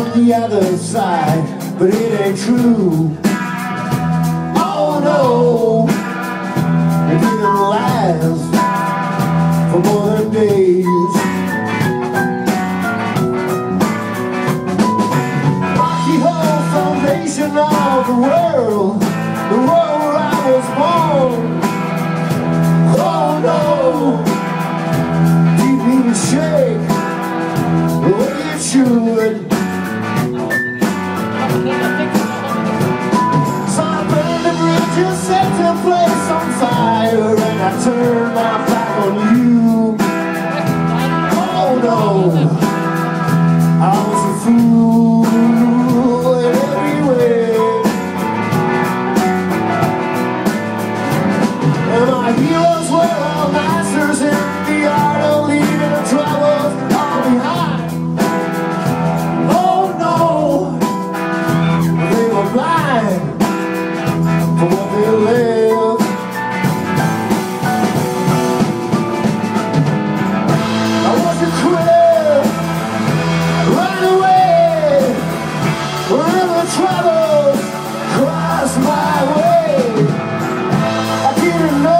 on the other side But it ain't true. Oh no. It didn't last For more than days. Rocky Hole foundation of the world The world where I was born. Oh no. Didn't even shake the way it should bridges, set the place on fire And I turn my wherever troubles crossed my way. I didn't know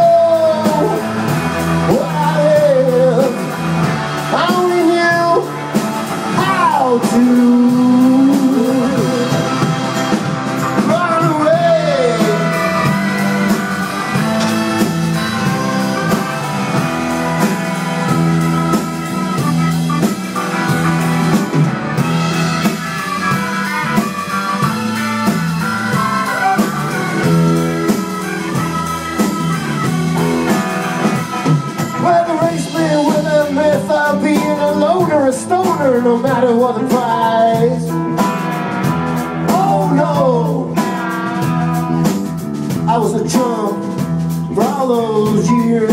no matter what the price. Oh no, I was a chump for all those years.